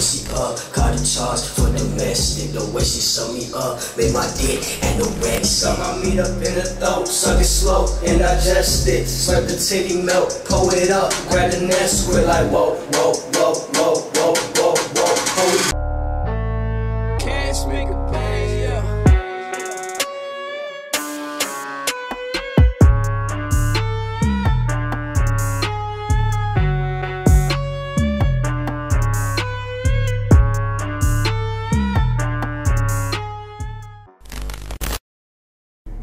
pussy up. Caught a charge for domestic. The way she sum me up, made my dick and the red Suck my meat up in the throat, suck it slow and digest it. Slurp the titty melt, pull it up, grab the nest, squid like whoa, whoa,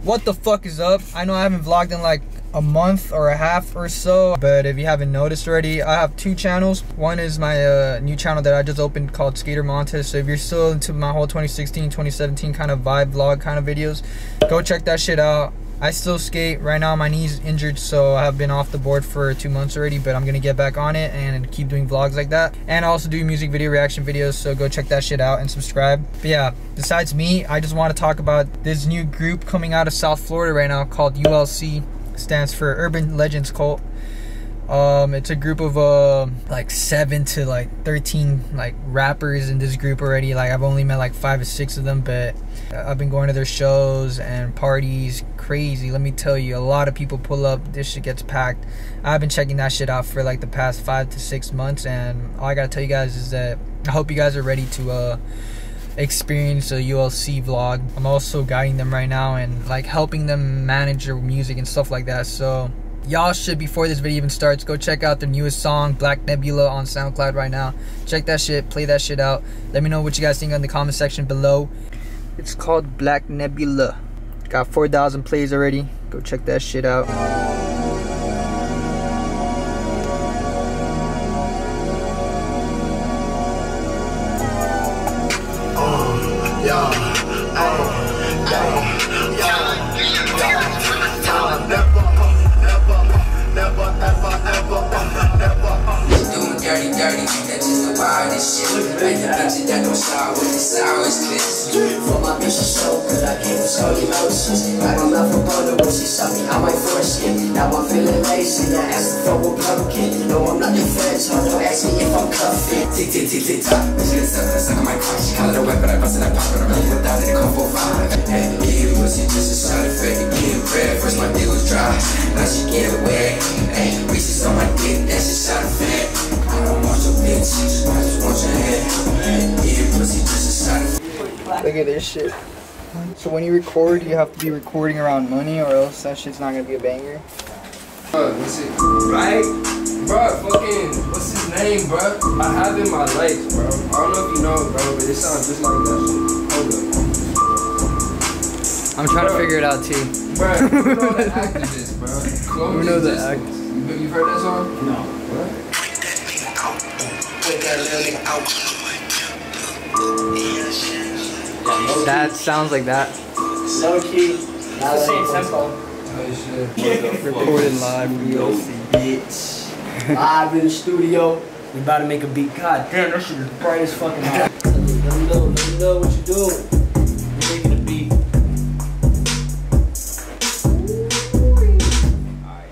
What the fuck is up? I know I haven't vlogged in like a month or a half or so, but if you haven't noticed already, I have two channels. One is my uh, new channel that I just opened called Skater Montez. So if you're still into my whole 2016, 2017 kind of vibe vlog kind of videos, go check that shit out. I still skate. Right now my knee's injured, so I have been off the board for two months already, but I'm gonna get back on it and keep doing vlogs like that. And I also do music video reaction videos, so go check that shit out and subscribe. But yeah, besides me, I just want to talk about this new group coming out of South Florida right now called ULC. Stands for Urban Legends Cult. Um, it's a group of uh like seven to like thirteen like rappers in this group already. Like I've only met like five or six of them, but I've been going to their shows and parties. Crazy, let me tell you. A lot of people pull up. This shit gets packed. I've been checking that shit out for like the past five to six months, and all I gotta tell you guys is that I hope you guys are ready to uh experience a ULC vlog. I'm also guiding them right now and like helping them manage their music and stuff like that. So y'all should before this video even starts go check out their newest song black nebula on soundcloud right now. Check that shit play that shit out. Let me know what you guys think in the comment section below. It's called black nebula. Got 4000 plays already. Go check that shit out Like the bitches that don't start with the sourest clips. For my bitch is so good, I came from Scully Moses. Like my mouth from Boulder, when she saw me, I might force it. Now I'm feeling lazy, I asked for a pumpkin. No, I'm not your friend, so don't ask me if I'm cuffing. Tick, tick, tick, tick, tock. Bitch, get stuck suck of my cock. She call it a weapon, I bust it, I pop it. I'm gonna put down in the combo five. Hey, yeah, pussy just a side effect. Getting red, first my dick was dry. Now she get away. Hey, reaches on my dick, that's a side effect. Look at this shit so when you record you have to be recording around money or else that shit's not gonna be a banger Bro, what's it? Right? Bro, fucking, what's his name, bro? I have in my life, bro. I don't know if you know it, bro, but it sounds just like that shit. Hold up. i'm trying to figure it out too Bro, who know the activist, bro? Chloe Who know the Distance. act- You, you heard that song? No. What? Put that little nigga out. That sounds like that Low key. Not the same tempo. Recorded live from ULC Bitch. Live in the studio. We about to make a beat. God damn, that shit is bright as fucking hot. Let me know, let me know what you're doing. We're making a beat. Alright.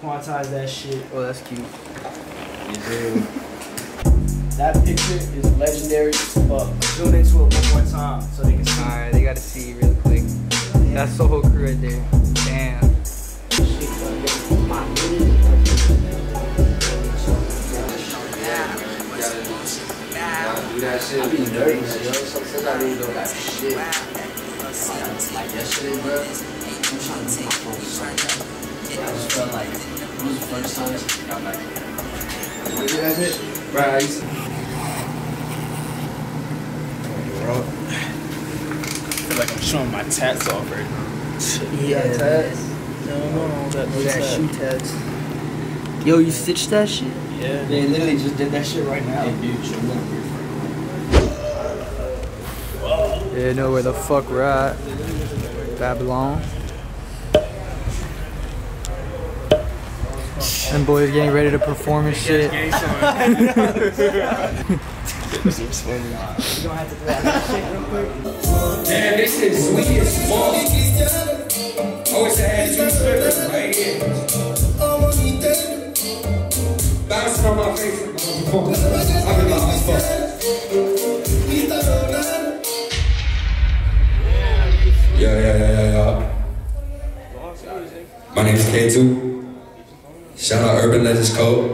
Quantize that shit. oh that's cute That picture is legendary as fuck. Zoom into it one more time so they can see. Alright, they gotta see real quick. That's the whole crew right there. Damn. Do that shit. I be dirty, man, yo. Sometimes I really don't got shit. Like yesterday, bro. I'm trying to take I just felt like it was the first time since I got back here. Look at that shit. Bro, I used to. I feel like I'm showing my tats off right now. Yeah, tats. No, no, that, Look at that shoe tats. Yo, you stitched that shit? Yeah. They literally just did that shit right now. dude, show me. Yeah, know where the fuck we're at. Babylon. And boys getting ready to perform and shit. You have to that shit real quick. Damn, this is sweet as fuck. I I had two strippers right here. Bounce from my face, motherfucker. I've been lost as fuck. Yeah, yeah, yeah, yeah, yeah. My name is K2. Shout out Urban Legends Cult.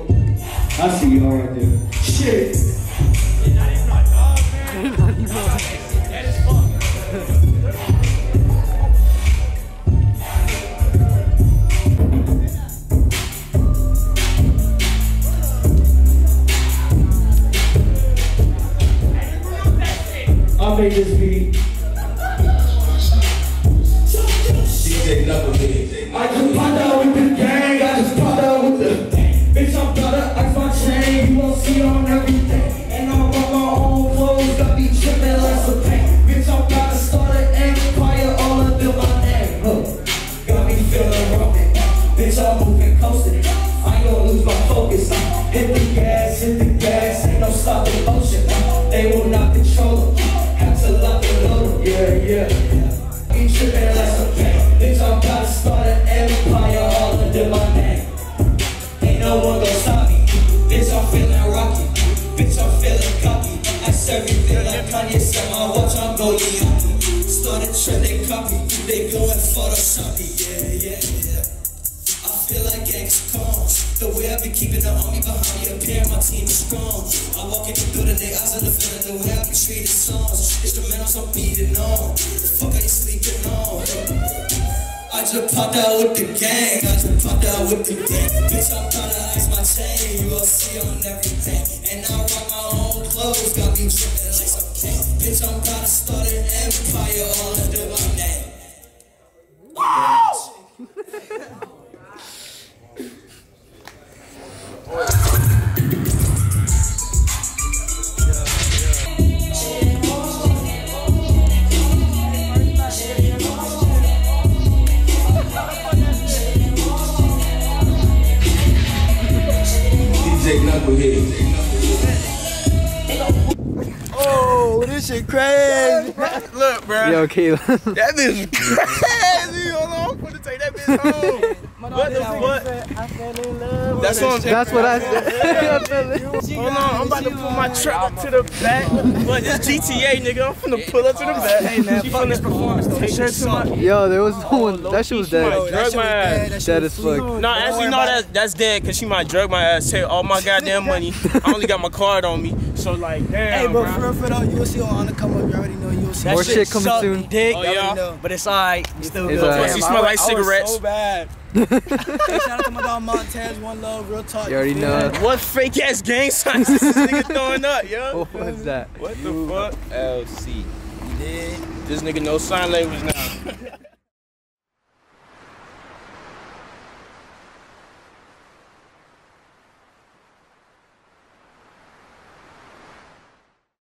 I see y'all right there. Shit. I made this beat. Yeah, yeah Be tripping like some pain Bitch, I'm about to start an empire all under my name. Ain't no one gonna stop me. Bitch, I'm feeling rocky. Bitch, I'm feeling cocky. I serve everything like Kanye said. My watch, I'm going yucky. Started trend, they copy. They go and Photoshop. Yeah, yeah, cons. The way I be keeping the army behind me, appear my team is strong. I walk in the building, they eyes on the feeling. The way I be treating songs, instrumentals I'm beating on. The fuck are you sleeping on? I just popped out with the gang. I just popped out with the gang. Bitch, I'm tryna ice my chain. You will see on everything. And I rock my own clothes. Got me tripping like some king. Bitch, I'm about to start an empire all under my name. DJ Oh, this shit crazy. Look, bro. Yo, Caleb. That bitch crazy. Hold on, I'm gonna take that bitch home. What the fuck? That's what I'm saying. That's what I said. Hold on, I'm about to pull my truck up to the back. But this GTA nigga, I'm finna pull up to the back. Hey man, fuck this performance though. Take that to my Yo, there was no one. That shit was dead. drug my ass. Dead as fuck. No, actually, no, that's that's dead because she might drug my ass, take all my goddamn money. I only got my card on me, so like, damn, Hey, bro. for real, for real, you'll see on the come up. You already know you'll see. More shit coming soon. Dick, Oh, you yeah? know. But it's alright. We still It's good. alright. Pussy smell like cigarettes. bad. Hey, shout out to my dog Montez. One love, real talk. You already know. What fake ass gang signs is this nigga throwing up, yo? What was that? What the fuck? LC. This nigga no sign language now.